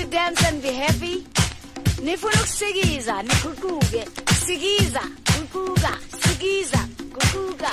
to dance and be happy. Nifuna ukusikiza nikhululuke sikiza khululuka sikiza khululuka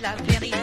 la vérité.